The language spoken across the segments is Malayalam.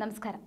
നമസ്കാരം.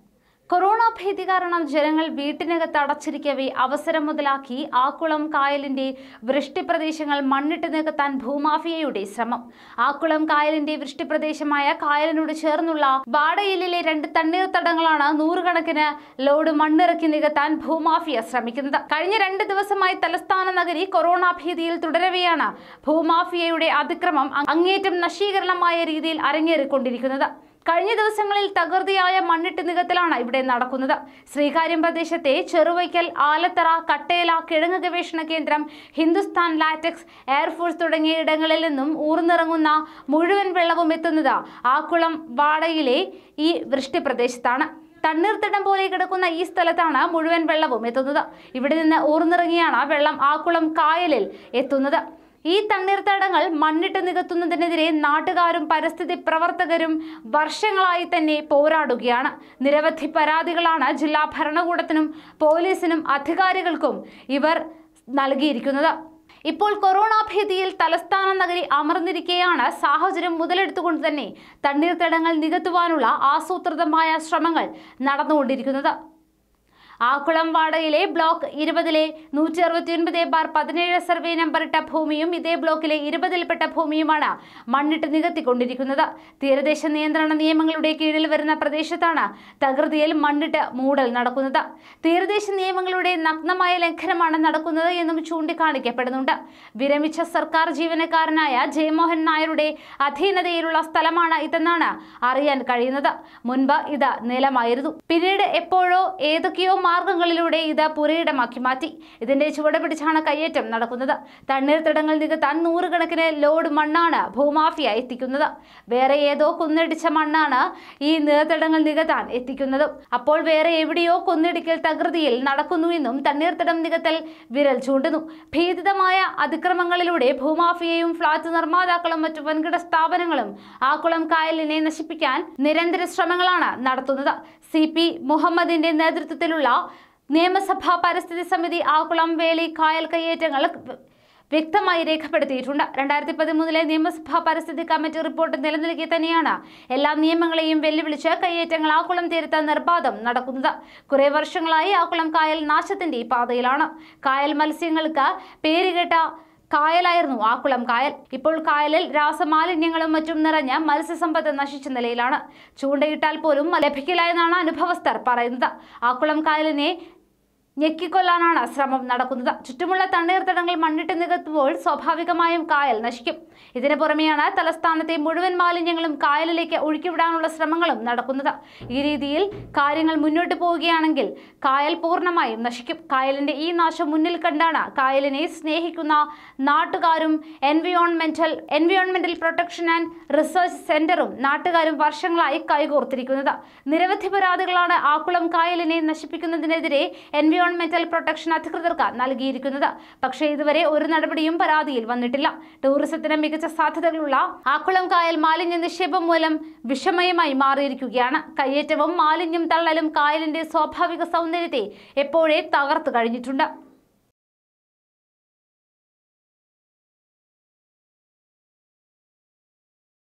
കൊറോണ ഭീതി കാരണം ജനങ്ങൾ വീട്ടിനകത്ത് അടച്ചിരിക്കവേ അവസരം മുതലാക്കി ആക്കുളം കായലിന്റെ വൃഷ്ടിപ്രദേശങ്ങൾ മണ്ണിട്ട് നികത്താൻ ഭൂമാഫിയയുടെ ശ്രമം. ആക്കുളം കായലിന്റെ വൃഷ്ടിപ്രദേശമായ കായലിനോട് ചേർന്നുള്ള വാടയിലെ രണ്ട് തണ്ണീർത്തടങ്ങളാണ് നൂറുകണക്കിന് ലോഡ് മണ്ണിറക്കി നികത്താൻ ഭൂമാഫിയ ശ്രമിക്കുന്നത്. കഴിഞ്ഞ രണ്ട് ദിവസമായി തലസ്ഥാന നഗരി കൊറോണ ഭീതിയിൽ തുടരവെയാണ് ഭൂമാഫിയയുടെ അതിക്രമം അങ്ങേറ്റം നശീകരണമായ രീതിയിൽ അരങ്ങേറിക്കൊണ്ടിരിക്കുന്നത്. കഴിഞ്ഞ ദിവസങ്ങളിൽ തകൃതിയായ മണ്ണിട്ട് നികത്തിലാണ് ഇവിടെ നടക്കുന്നത്. ശ്രീകാര്യം പ്രദേശത്തെ ചെറുവയ്ക്കൽ ആലത്തറ കട്ടേല കിഴങ്ങ് ഗവേഷണ കേന്ദ്രം ഹിന്ദുസ്ഥാൻ ലാറ്റക്സ് എയർഫോഴ്സ് തുടങ്ങിയ ഇടങ്ങളിൽ നിന്നും ഊർന്നിറങ്ങുന്ന മുഴുവൻ വെള്ളവും എത്തുന്നത് ആക്കുളം വാടയിലെ ഈ വൃഷ്ടി പ്രദേശത്താണ് തണ്ണീർത്തിടം പോലെ കിടക്കുന്ന ഈ സ്ഥലത്താണ് മുഴുവൻ വെള്ളവും എത്തുന്നത്. ഇവിടെ നിന്ന് ഊർന്നിറങ്ങിയാണ് വെള്ളം ആക്കുളം കായലിൽ എത്തുന്നത്. ഈ തണ്ണീർത്തടങ്ങൾ മണ്ണിട്ട് നികത്തുന്നതിനെതിരെ നാട്ടുകാരും പരിസ്ഥിതി പ്രവർത്തകരും വർഷങ്ങളായി തന്നെ പോരാടുകയാണ്. നിരവധി പരാതികളാണ് ജില്ലാ ഭരണകൂടത്തിനും പോലീസിനും അധികാരികൾക്കും ഇവർ നൽകിയിരിക്കുന്നത്. ഇപ്പോൾ കൊറോണ ഭീതിയിൽ തലസ്ഥാന നഗരി അമർന്നിരിക്കെയാണ് സാഹചര്യം മുതലെടുത്തുകൊണ്ട് തന്നെ തണ്ണീർത്തടങ്ങൾ നികത്തുവാനുള്ള ആസൂത്രിതമായ ശ്രമങ്ങൾ നടന്നുകൊണ്ടിരിക്കുന്നത്. ആക്കുളം വാടയിലെ ബ്ലോക്ക് ഇരുപതിലെ നൂറ്റി അറുപത്തി ഒൻപത് ബാർ പതിനേഴ് സർവേ നമ്പർ ഇട്ട ഭൂമിയും ഇതേ ബ്ലോക്കിലെ ഇരുപതിൽപ്പെട്ട ഭൂമിയുമാണ് മണ്ണിട്ട് നികത്തിക്കൊണ്ടിരിക്കുന്നത്. തീരദേശ നിയന്ത്രണ നിയമങ്ങളുടെ കീഴിൽ വരുന്ന പ്രദേശത്താണ് തകൃതിയിൽ മണ്ണിട്ട് മൂടൽ നടക്കുന്നത്. തീരദേശ നിയമങ്ങളുടെ നഗ്നമായ ലംഘനമാണ് നടക്കുന്നത് എന്നും ചൂണ്ടിക്കാണിക്കപ്പെടുന്നുണ്ട്. വിരമിച്ച സർക്കാർ ജീവനക്കാരനായ ജയമോഹൻ നായരുടെ അധീനതയിലുള്ള സ്ഥലമാണ് ഇതെന്നാണ് അറിയാൻ കഴിയുന്നത്. മുൻപ് ഇത് നിലമായിരുന്നു. പിന്നീട് എപ്പോഴോ ഏതൊക്കെയോ മാർഗങ്ങളിലൂടെ ഇത് പുരയിടമാക്കി മാറ്റി. ഇതിന്റെ ചുവട് പിടിച്ചാണ് കയ്യേറ്റം നടക്കുന്നത്. തണ്ണീർത്തടങ്ങൾ നികത്താൻ നൂറുകണക്കിന് ലോഡ് മണ്ണാണ് ഭൂമാഫിയ എത്തിക്കുന്നത്. വേറെ ഏതോ കുന്നിടിച്ച മണ്ണാണ് ഈ നീർത്തടങ്ങൾ നികത്താൻ എത്തിക്കുന്നത്. അപ്പോൾ വേറെ എവിടെയോ കുന്നിടിക്കൽ തകൃതിയിൽ നടക്കുന്നു എന്നും തണ്ണീർത്തടം നികത്തൽ വിരൽ ചൂണ്ടുന്നു. ഭീതിതമായ അതിക്രമങ്ങളിലൂടെ ഭൂമാഫിയയും ഫ്ളാറ്റ് നിർമ്മാതാക്കളും മറ്റു വൻകിട സ്ഥാപനങ്ങളും ആക്കുളം കായലിനെ നശിപ്പിക്കാൻ നിരന്തര ശ്രമങ്ങളാണ് നടത്തുന്നത്. സി പി മുഹമ്മദിന്റെ നേതൃത്വത്തിലുള്ള നിയമസഭാ പരിസ്ഥിതി സമിതി ആകുളം വേലി കായൽ കയ്യേറ്റങ്ങൾ വ്യക്തമായി രേഖപ്പെടുത്തിയിട്ടുണ്ട്. രണ്ടായിരത്തി പതിമൂന്നിലെ നിയമസഭാ പരിസ്ഥിതി കമ്മിറ്റി റിപ്പോർട്ട് നിലനിൽക്കെ തന്നെയാണ് എല്ലാ നിയമങ്ങളെയും വെല്ലുവിളിച്ച് കയ്യേറ്റങ്ങൾ ആക്കുളം തീരത്ത് നിർബാധം നടക്കുന്നത്. കുറെ വർഷങ്ങളായി ആക്കുളം കായൽ നാശത്തിന്റെ പാതയിലാണ്. കായൽ മത്സ്യങ്ങൾക്ക് പേരുകേട്ട കായലായിരുന്നു ആക്കുളം കായൽ. ഇപ്പോൾ കായലിൽ രാസമാലിന്യങ്ങളും മറ്റും നിറഞ്ഞ മത്സ്യസമ്പത്ത് നശിച്ച നിലയിലാണ്. ചൂണ്ടയിട്ടാൽ പോലും ലഭിക്കില്ല എന്നാണ് അനുഭവസ്ഥർ പറയുന്നത്. ആക്കുളം കായലിനെ ഞെക്കിക്കൊല്ലാനാണ് ശ്രമം നടക്കുന്നത്. ചുറ്റുമുള്ള തണ്ണീർത്തടങ്ങൾ മണ്ണിട്ട് നികത്തുമ്പോൾ സ്വാഭാവികമായും കായൽ നശിക്കും. ഇതിനു പുറമെയാണ് തലസ്ഥാനത്തെ മുഴുവൻ മാലിന്യങ്ങളും കായലിലേക്ക് ഒഴുക്കിവിടാനുള്ള ശ്രമങ്ങളും നടക്കുന്നത്. ഈ രീതിയിൽ കാര്യങ്ങൾ മുന്നോട്ട് പോവുകയാണെങ്കിൽ കായൽ പൂർണമായും നശിക്കും. കായലിന്റെ ഈ നാശം മുന്നിൽ കണ്ടാണ് കായലിനെ സ്നേഹിക്കുന്ന നാട്ടുകാരും എൻവിയോൺമെന്റൽ എൻവിയോൺമെന്റൽ പ്രൊട്ടക്ഷൻ ആൻഡ് റിസർച്ച് സെന്ററും നാട്ടുകാരും വർഷങ്ങളായി കൈകോർത്തിരിക്കുന്നത്. നിരവധി പരാതികളാണ് ആക്കുളം കായലിനെ നശിപ്പിക്കുന്നതിനെതിരെ എൻവിയോൺമെന്റൽ പ്രൊട്ടക്ഷൻ അധികൃതർക്ക് നൽകിയിരിക്കുന്നത്. പക്ഷേ ഇതുവരെ ഒരു നടപടിയും പരാതിയിൽ വന്നിട്ടില്ല. ടൂറിസത്തിന് മികച്ച സാധ്യതകളുള്ള ആക്കുളം കായൽ മാലിന്യ നിക്ഷേപം മൂലം വിഷമയമായി മാറിയിരിക്കുകയാണ്. കയ്യേറ്റവും മാലിന്യം തള്ളലും കായലിന്റെ സ്വാഭാവിക സൗന്ദര്യത്തെ എപ്പോഴേ തകർത്തു കഴിഞ്ഞിട്ടുണ്ട്.